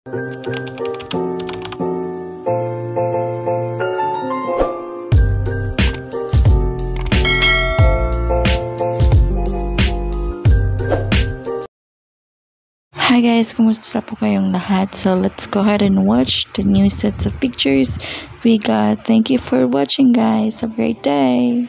Hi guys, kumusta po kayong lahat? So let's go ahead and watch the new sets of pictures we got. Thank you for watching guys. Have a great day.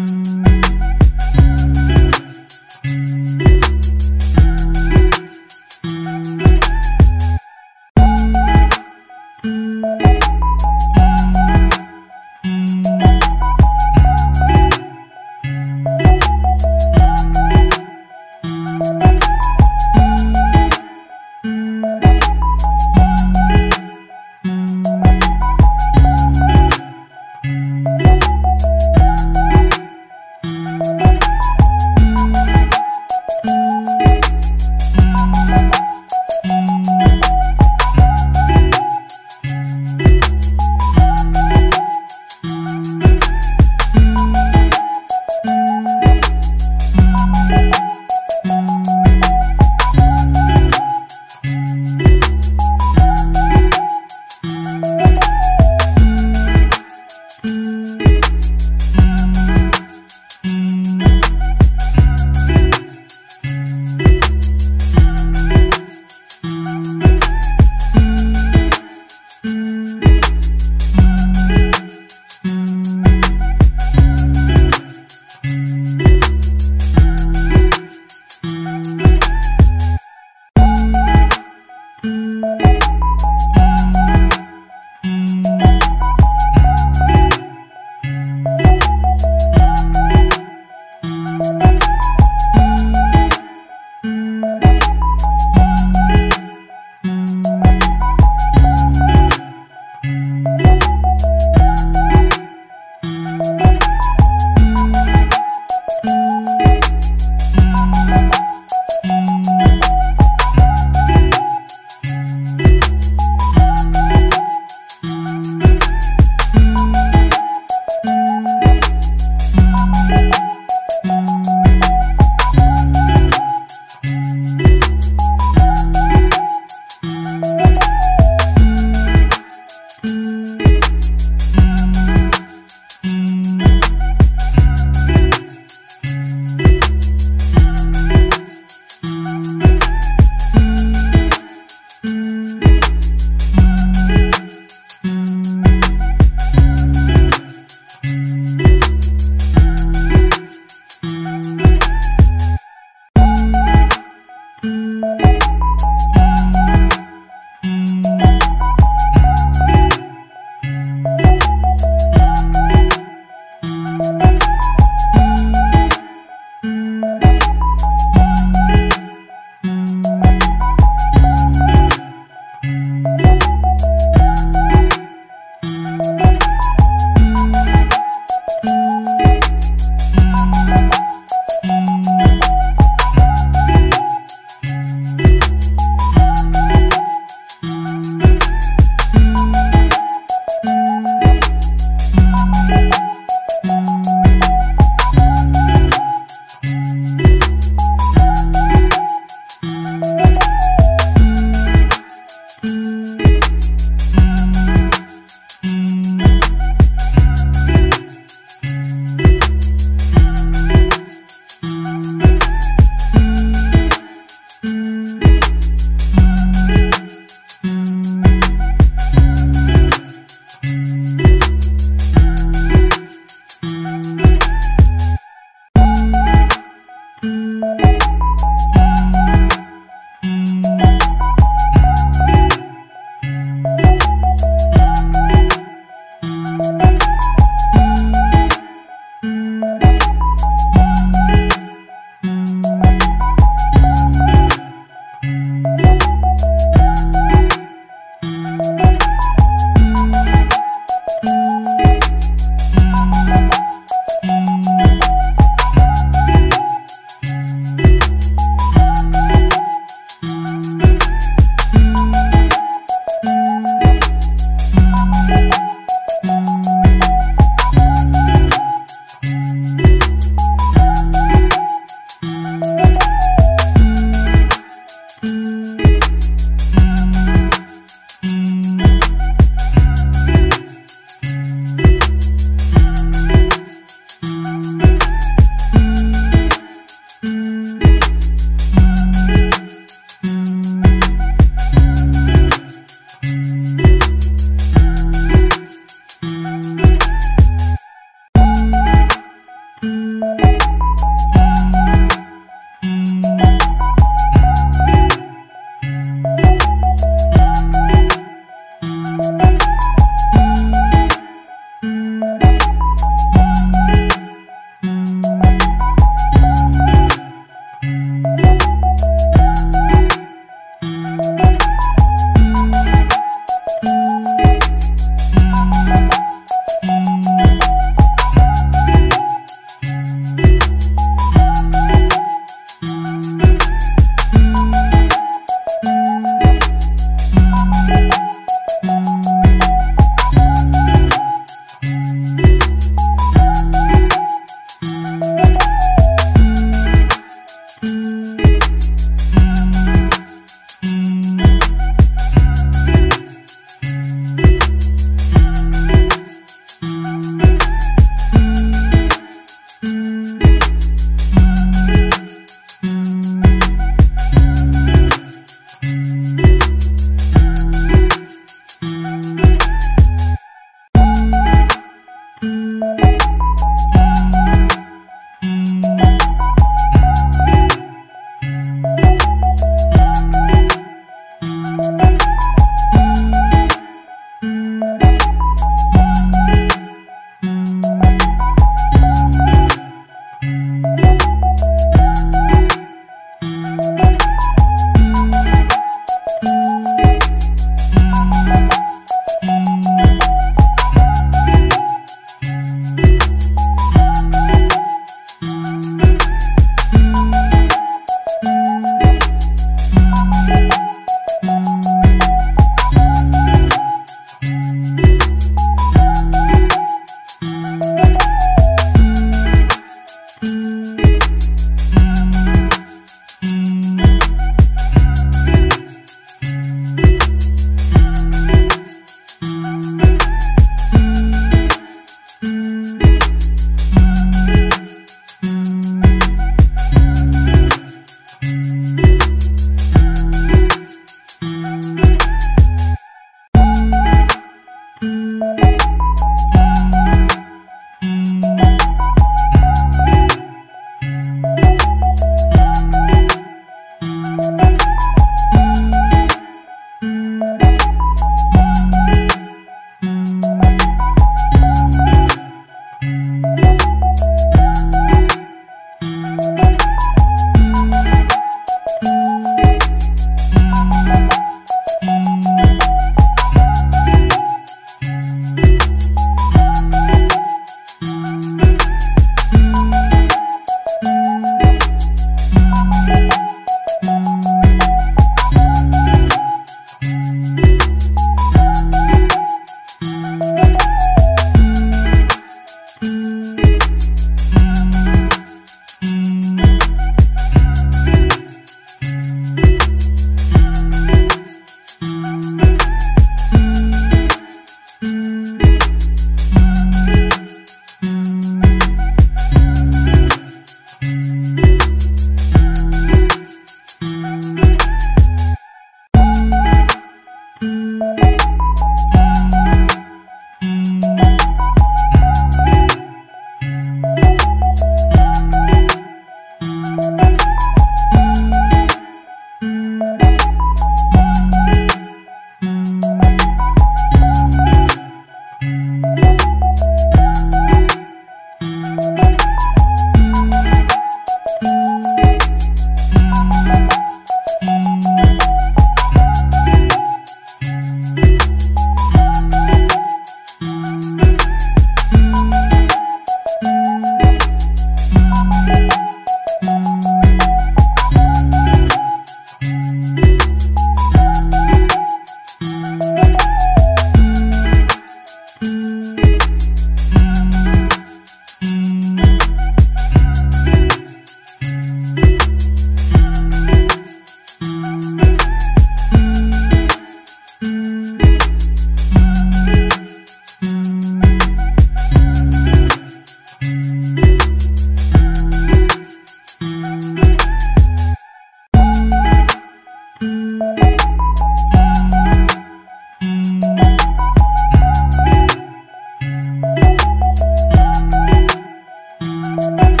Thank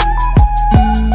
you.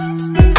Música